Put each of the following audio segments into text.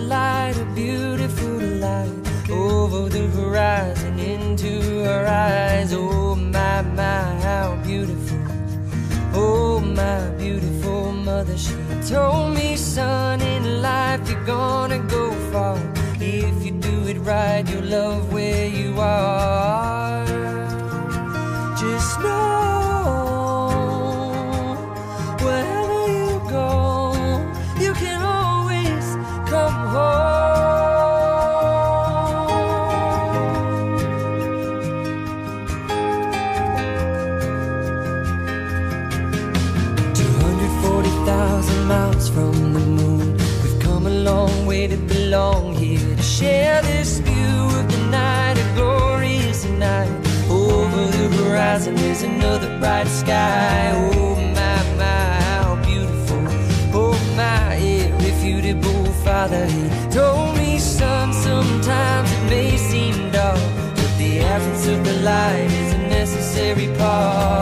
a light, a beautiful light, over the horizon into her eyes. Oh my, my, how beautiful! Oh my beautiful mother, she told me, son, in life you're gonna go far if you do it right. Your love will. Miles from the moon, we've come a long way to belong here to share this view of the night, a glorious night. Over the horizon is another bright sky. Oh my, my, how beautiful. Oh my, irrefutable father. He told me, son, sometimes it may seem dark, but the absence of the light is a necessary part.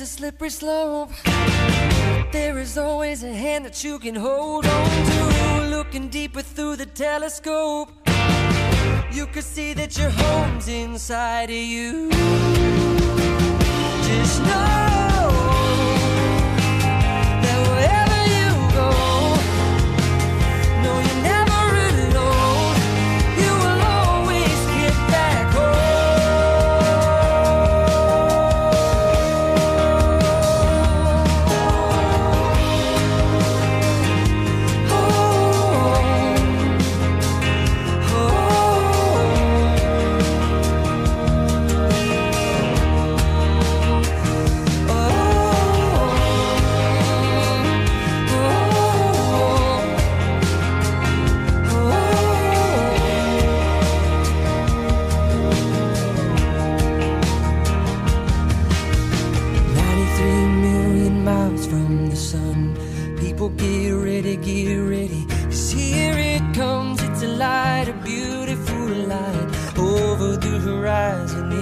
A slippery slope. There is always a hand that you can hold on to. Looking deeper through the telescope, you could see that your home's inside of you. Sun. People get ready, get ready. Cause here it comes, it's a light, a beautiful light. Over the horizon